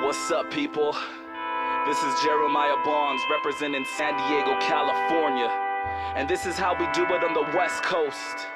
What's up, people? This is Jeremiah Bonds representing San Diego, California. And this is how we do it on the West Coast.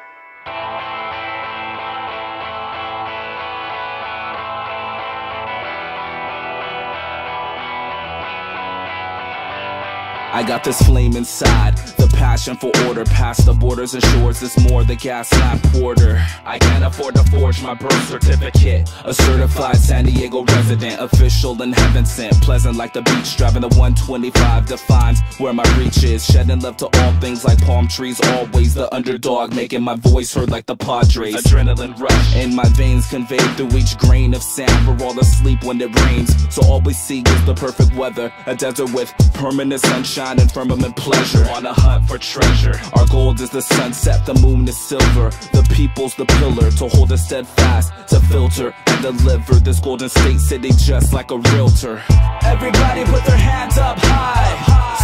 I got this flame inside, the passion for order. Past the borders and shores is more the gas lamp quarter. I can't afford to forge my birth certificate. A certified San Diego resident, official and heaven sent. Pleasant like the beach, driving the 125 Defines where my reach is. Shedding love to all things like palm trees. Always the underdog, making my voice heard like the Padres. Adrenaline rush. In my veins conveyed through each grain of sand. We're all asleep when it rains, so all we see is the perfect weather. A desert with permanent sunshine shining firmament pleasure On a hunt for treasure. Our gold is the sunset, the moon is silver. The people's the pillar to hold us steadfast To filter and deliver. This golden state city just like a realtor. Everybody put their hands up high.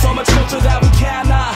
So much culture that we cannot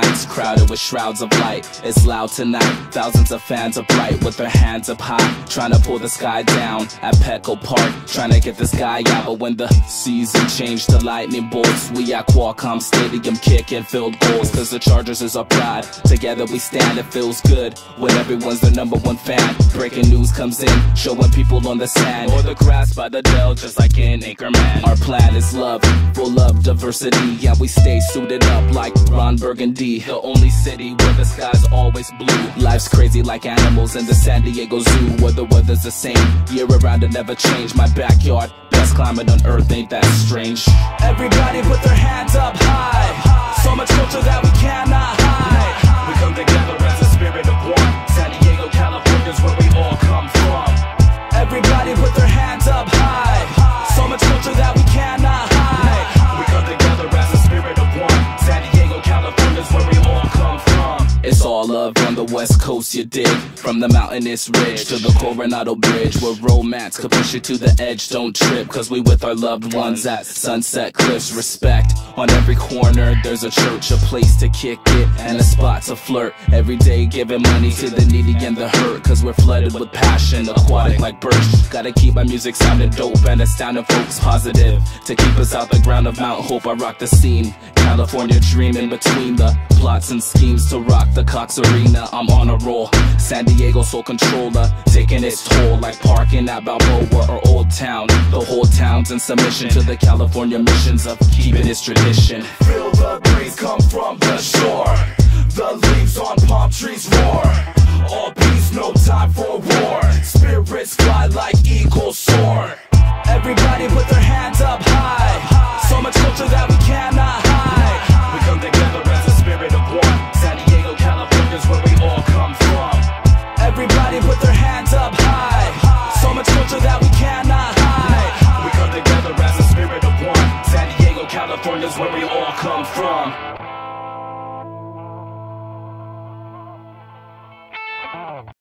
nights crowded with shrouds of light. It's loud tonight. Thousands of fans are bright with their hands up high, trying to pull the sky down at Petco Park, trying to get this guy out. But when the season changed to lightning bolts, we at Qualcomm Stadium kicking field goals. Cause the Chargers is our pride. Together we stand, it feels good when everyone's the number one fan. Breaking news comes in, showing people on the sand or the grass by the dell, just like in Anchorman. Our plan is love, full of diversity. Yeah, we stay suited up like Ron Burgundy. The only city where the sky's always blue. Life's crazy like animals in the San Diego Zoo, where the weather's the same year around and never change. My backyard, best climate on earth, ain't that strange? Everybody west coast, you dig? From the mountainous ridge to the Coronado Bridge Where romance could push you to the edge. Don't trip, cause we with our loved ones At Sunset Cliffs, respect On every corner, there's a church A place to kick it, and a spot to flirt. Every day giving money to the needy and the hurt Cause we're flooded with passion, aquatic like birch. Gotta keep my music sounding dope and astounding folks positive To keep us out the ground of Mount Hope, I rock the scene California dreaming between the plots and schemes to rock the Cox Arena. I'm on a roll. San Diego soul controller, taking its toll like parking at Balboa or Old Town. The whole town's in submission to the California missions of keeping its tradition. Feel the breeze come from the shore. The leaves on palm trees roar. All peace, no time for war. Spirits fly like eagles soar. Everybody put their hands up is where we all come from.